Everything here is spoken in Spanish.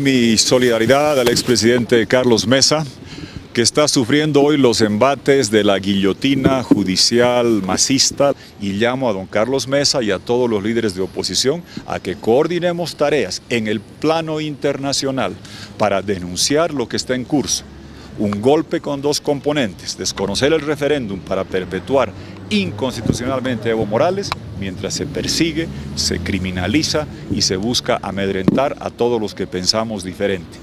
Mi solidaridad al expresidente Carlos Mesa, que está sufriendo hoy los embates de la guillotina judicial masista y llamo a don Carlos Mesa y a todos los líderes de oposición a que coordinemos tareas en el plano internacional para denunciar lo que está en curso. Un golpe con dos componentes, desconocer el referéndum para perpetuar inconstitucionalmente Evo Morales mientras se persigue, se criminaliza y se busca amedrentar a todos los que pensamos diferente.